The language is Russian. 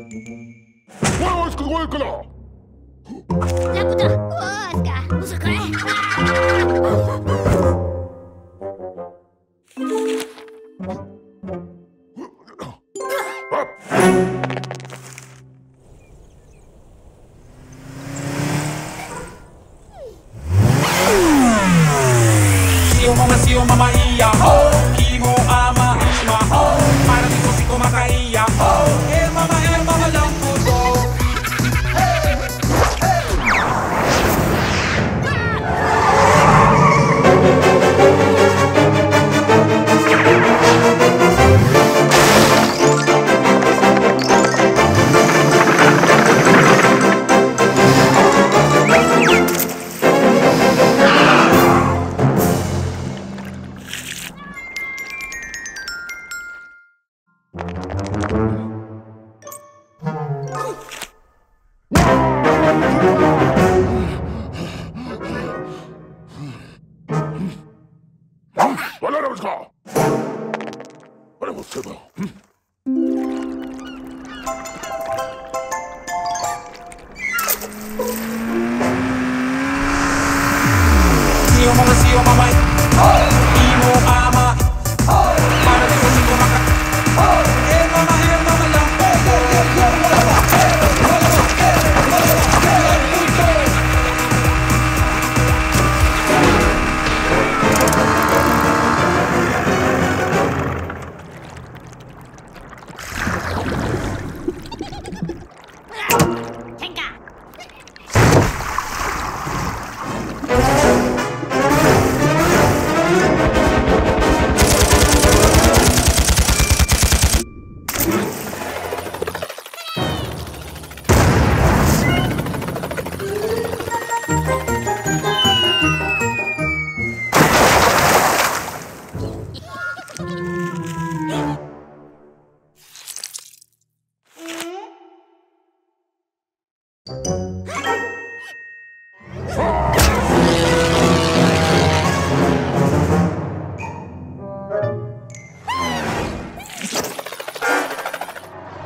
Ой, ой, сколько! Я куда? Оська, музыка!